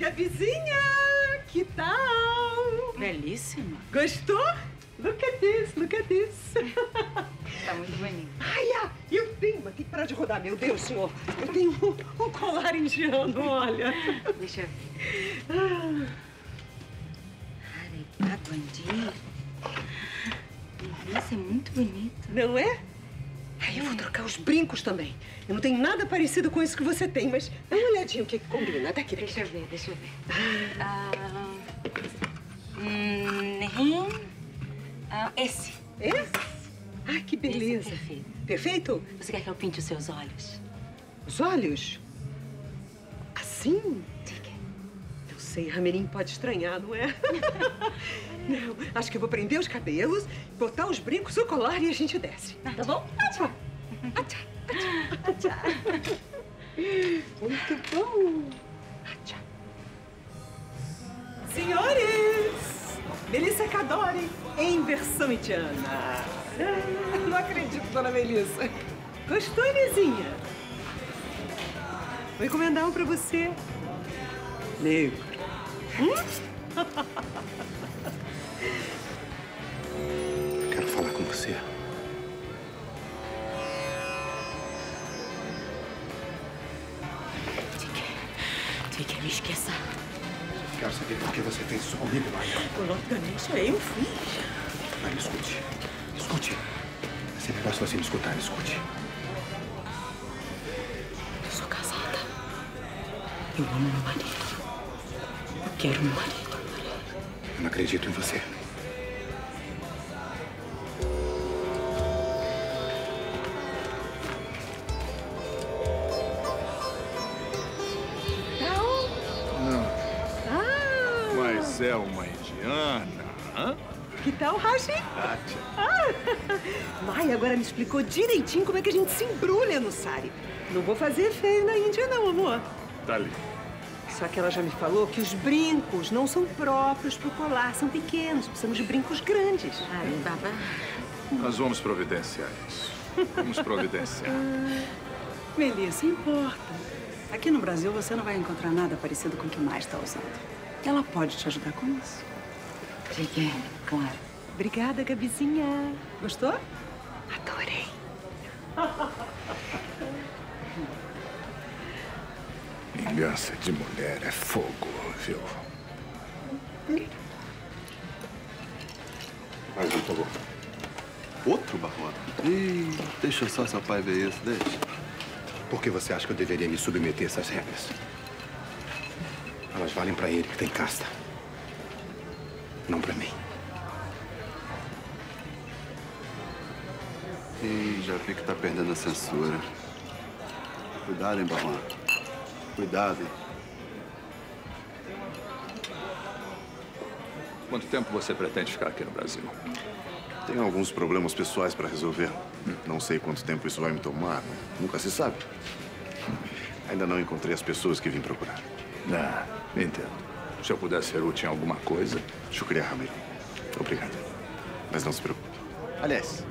Gabizinha, que tal? Belíssima. Gostou? Look at this, look at this. Tá muito bonito. Ai, ah, eu tenho, mas tem que parar de rodar, meu Deus, senhor. Eu tenho um, um colar indiano, olha. Deixa eu ver. Arepaguandi. Isso é muito bonito. Não é? Os brincos também. Eu não tenho nada parecido com isso que você tem, mas dá uma olhadinha o que, que combina. Daqui, daqui. Deixa eu ver, deixa eu ver. Ah, hum, ah, esse. Esse? Ai, que beleza. Esse é perfeito. Perfeito? Você quer que eu pinte os seus olhos? Os olhos? Assim? Diga. Eu sei, Ramerim pode estranhar, não é? não, acho que eu vou prender os cabelos, botar os brincos, o colar e a gente desce. Tá bom? Atchá. Atchá. Atchá. Muito bom. Atchá. Senhores, Melissa Cadore em versão indiana. Não acredito, dona Melissa. Gostou, Inizinha? Vou encomendar um pra você. Negro. Quero me esqueça. Quero saber por que você fez isso comigo, Maia. Coloca Ganesha, eu fiz. Maia, escute. Escute. Vai ser melhor se você me escutar. Escute. Eu sou casada. Eu amo meu marido. Eu quero meu marido. Eu não acredito em você. Ah, mas é uma indiana. hã? que tal, Raji? Kátia. Mai agora me explicou direitinho como é que a gente se embrulha no sari. Não vou fazer feio na Índia, não, amor. Tá ali. Só que ela já me falou que os brincos não são próprios pro colar, são pequenos. Precisamos de brincos grandes. Ai, baba. Nós vamos providenciar isso. Vamos providenciar. Melissa, importa. Aqui no Brasil você não vai encontrar nada parecido com o que mais está usando. Ela pode te ajudar com isso. Diga, claro. Obrigada, Gabizinha. Gostou? Adorei. Vingança de mulher é fogo, viu? Mais um, por favor. Outro Barroda? Ih, deixa só seu pai ver isso, deixa. Por que você acha que eu deveria me submeter a essas regras? Elas valem pra ele, que tem casta. Não pra mim. Ih, já vi que tá perdendo a censura. Cuidado, hein, Barroda. Cuidado, hein. Quanto tempo você pretende ficar aqui no Brasil? Tenho alguns problemas pessoais para resolver. Não sei quanto tempo isso vai me tomar. Nunca se sabe. Ainda não encontrei as pessoas que vim procurar. Ah, entendo. Se eu pudesse ser útil em alguma coisa, Shukriya, Ramiro. Obrigado. Mas não se preocupe. Aliás,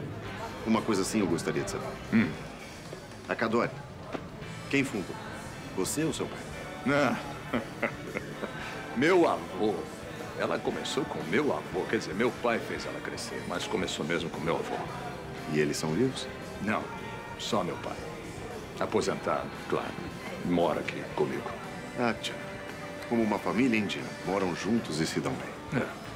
uma coisa assim eu gostaria de saber. Hum. A Cadore, quem fundou? Você ou seu pai? Ah, meu avô. Ela começou com meu avô. Quer dizer, meu pai fez ela crescer, mas começou mesmo com meu avô. E eles são vivos? Não, só meu pai. Aposentado, claro. Mora aqui comigo. Ah, tchau. Como uma família indiana. Moram juntos e se dão bem. É.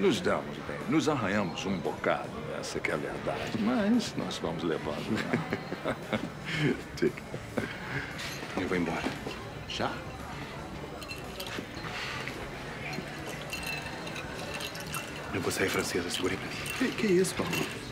Nos damos bem, nos arranhamos um bocado, essa que é a verdade. Mas nós vamos levando. Né? Eu vou embora. Já? Eu vou sair francesa, segurei pra mim. Que, que isso, Barroda?